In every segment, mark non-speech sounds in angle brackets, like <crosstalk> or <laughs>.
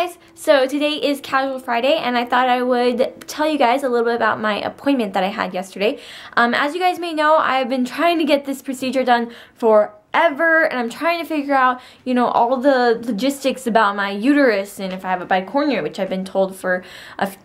guys! So today is Casual Friday and I thought I would tell you guys a little bit about my appointment that I had yesterday. Um, as you guys may know, I've been trying to get this procedure done for ever and I'm trying to figure out, you know, all the logistics about my uterus and if I have a bicornuate, which I've been told for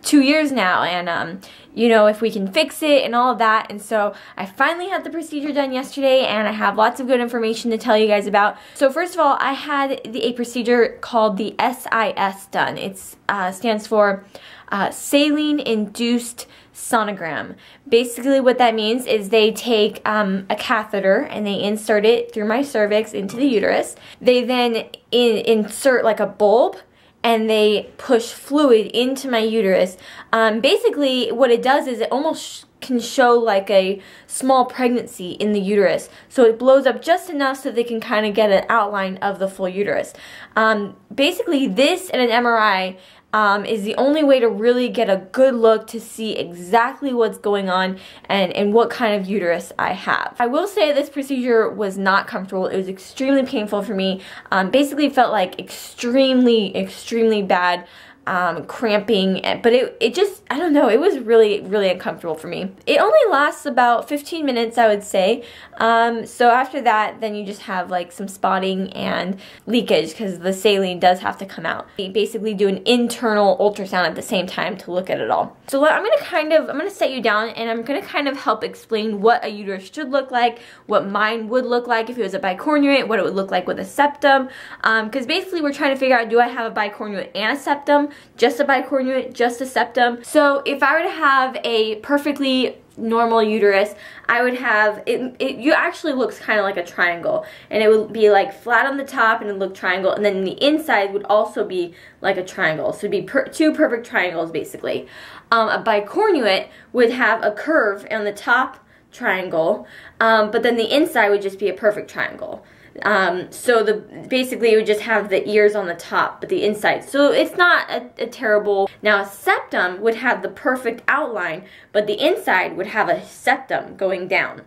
two years now, and, um, you know, if we can fix it and all of that. And so I finally had the procedure done yesterday and I have lots of good information to tell you guys about. So first of all, I had the, a procedure called the SIS done. It uh, stands for uh, saline infused sonogram. Basically what that means is they take um, a catheter and they insert it through my cervix into the uterus. They then in insert like a bulb and they push fluid into my uterus. Um, basically what it does is it almost can show like a small pregnancy in the uterus. So it blows up just enough so they can kind of get an outline of the full uterus. Um, basically this and an MRI um, is the only way to really get a good look to see exactly what's going on and, and what kind of uterus I have. I will say this procedure was not comfortable. It was extremely painful for me. Um, basically felt like extremely, extremely bad um, cramping, but it, it just, I don't know, it was really, really uncomfortable for me. It only lasts about 15 minutes, I would say. Um, so after that, then you just have like some spotting and leakage because the saline does have to come out. You basically do an internal ultrasound at the same time to look at it all. So I'm going to kind of, I'm going to set you down and I'm going to kind of help explain what a uterus should look like, what mine would look like if it was a bicornuate, what it would look like with a septum. Because um, basically we're trying to figure out, do I have a bicornuate and a septum? Just a bicornuate, just a septum. So if I were to have a perfectly normal uterus, I would have, it, it you actually looks kind of like a triangle. And it would be like flat on the top and it look triangle. And then the inside would also be like a triangle. So it'd be per, two perfect triangles basically. Um, a bicornuate would have a curve on the top triangle, um, but then the inside would just be a perfect triangle. Um, so the basically you would just have the ears on the top, but the inside. So it's not a, a terrible. Now a septum would have the perfect outline, but the inside would have a septum going down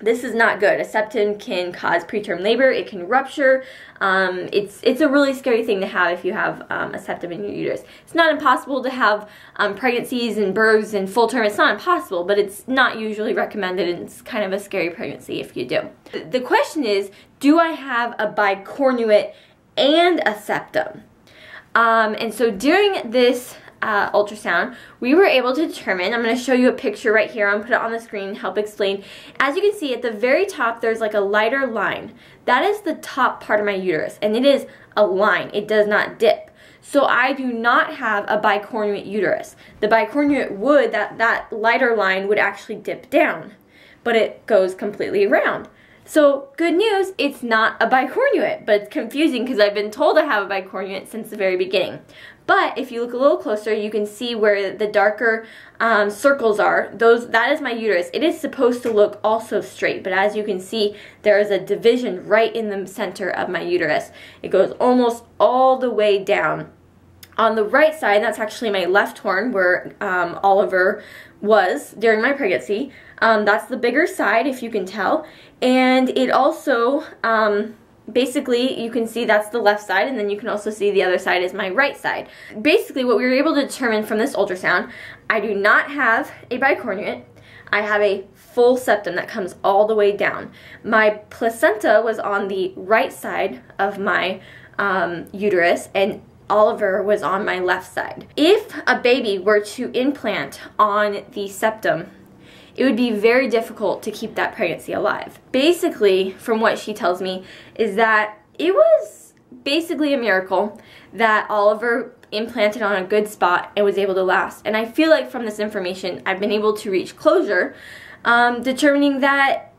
this is not good. A septum can cause preterm labor. It can rupture. Um, it's it's a really scary thing to have if you have um, a septum in your uterus. It's not impossible to have um, pregnancies and births and full term. It's not impossible, but it's not usually recommended. And it's kind of a scary pregnancy if you do. The question is, do I have a bicornuate and a septum? Um, and so during this uh, ultrasound, we were able to determine, I'm going to show you a picture right here, I'm going to put it on the screen help explain. As you can see at the very top there's like a lighter line. That is the top part of my uterus and it is a line, it does not dip. So I do not have a bicornuate uterus. The bicornuate would, that, that lighter line would actually dip down, but it goes completely around. So good news, it's not a bicornuate, but it's confusing because I've been told I have a bicornuate since the very beginning. But if you look a little closer, you can see where the darker um, circles are. Those That is my uterus. It is supposed to look also straight, but as you can see, there is a division right in the center of my uterus. It goes almost all the way down. On the right side, that's actually my left horn where um, Oliver was during my pregnancy. Um, that's the bigger side, if you can tell. And it also, um, basically, you can see that's the left side, and then you can also see the other side is my right side. Basically, what we were able to determine from this ultrasound, I do not have a bicornuate. I have a full septum that comes all the way down. My placenta was on the right side of my um, uterus, and Oliver was on my left side. If a baby were to implant on the septum, it would be very difficult to keep that pregnancy alive. Basically, from what she tells me, is that it was basically a miracle that Oliver implanted on a good spot and was able to last. And I feel like from this information, I've been able to reach closure, um, determining that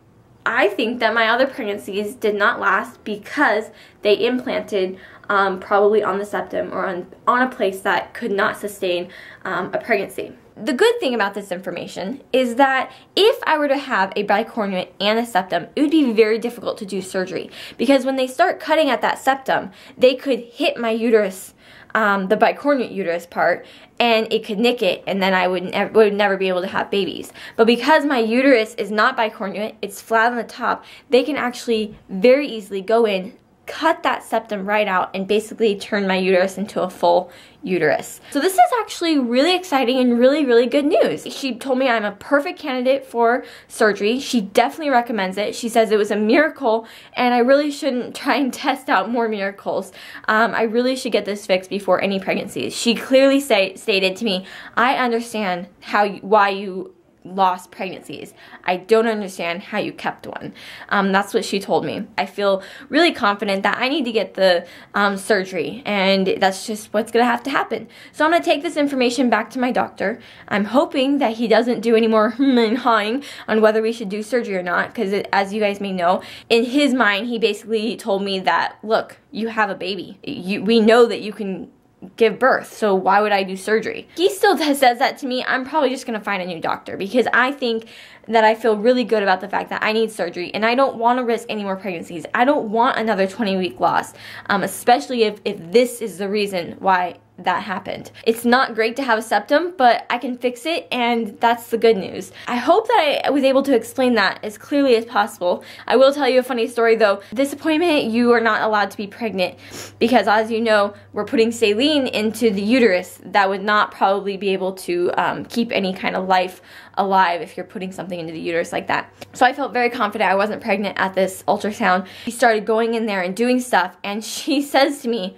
I think that my other pregnancies did not last because they implanted um, probably on the septum or on, on a place that could not sustain um, a pregnancy. The good thing about this information is that if I were to have a bicornuate and a septum, it would be very difficult to do surgery because when they start cutting at that septum, they could hit my uterus um, the bicornuate uterus part and it could nick it and then I would, ne would never be able to have babies. But because my uterus is not bicornuate, it's flat on the top, they can actually very easily go in cut that septum right out and basically turn my uterus into a full uterus. So this is actually really exciting and really, really good news. She told me I'm a perfect candidate for surgery. She definitely recommends it. She says it was a miracle and I really shouldn't <laughs> try and test out more miracles. Um, I really should get this fixed before any pregnancies. She clearly say, stated to me, I understand how why you lost pregnancies. I don't understand how you kept one. Um, that's what she told me. I feel really confident that I need to get the um, surgery, and that's just what's gonna have to happen. So I'm gonna take this information back to my doctor. I'm hoping that he doesn't do any more <laughs> hmm and hawing on whether we should do surgery or not, because as you guys may know, in his mind, he basically told me that, look, you have a baby. You, we know that you can give birth, so why would I do surgery? He still <laughs> says that to me. I'm probably just gonna find a new doctor because I think that I feel really good about the fact that I need surgery and I don't want to risk any more pregnancies. I don't want another 20 week loss, um, especially if, if this is the reason why that happened. It's not great to have a septum, but I can fix it and that's the good news. I hope that I was able to explain that as clearly as possible. I will tell you a funny story though. This appointment, you are not allowed to be pregnant because as you know, we're putting saline into the uterus that would not probably be able to um, keep any kind of life alive if you're putting something into the uterus like that. So I felt very confident I wasn't pregnant at this ultrasound. She started going in there and doing stuff and <laughs> she says to me,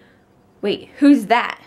wait, who's that?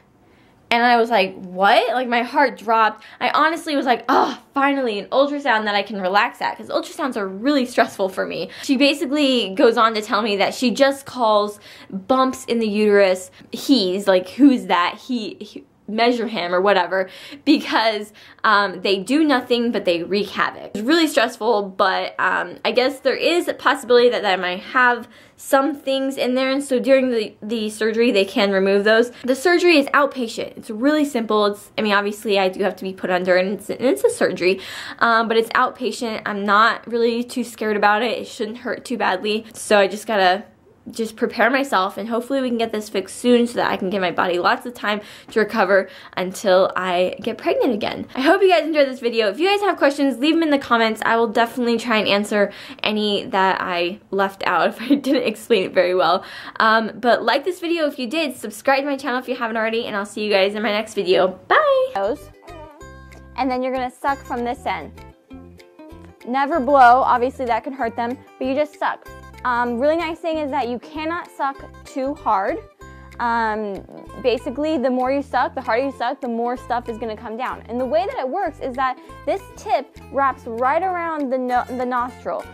And I was like, what? Like my heart dropped. I honestly was like, oh, finally an ultrasound that I can relax at because ultrasounds are really stressful for me. She basically goes on to tell me that she just calls bumps in the uterus he's like who's that he, he measure him or whatever because um, they do nothing but they wreak havoc. It's really stressful, but um, I guess there is a possibility that, that I might have some things in there and so during the, the surgery they can remove those. The surgery is outpatient. It's really simple. It's I mean obviously I do have to be put under and it's, and it's a surgery um, but it's outpatient. I'm not really too scared about it. It shouldn't hurt too badly so I just gotta just prepare myself and hopefully we can get this fixed soon so that I can give my body lots of time to recover until I get pregnant again. I hope you guys enjoyed this video. If you guys have questions, leave them in the comments. I will definitely try and answer any that I left out <laughs> if I didn't explain it very well. Um, but like this video if you did, subscribe to my channel if you haven't already, and I'll see you guys in my next video. Bye! And then you're gonna suck from this end. Never blow, obviously that can hurt them, but you just suck. Um, really nice thing is that you cannot suck too hard. Um, basically, the more you suck, the harder you suck, the more stuff is going to come down. And the way that it works is that this tip wraps right around the, no the nostril.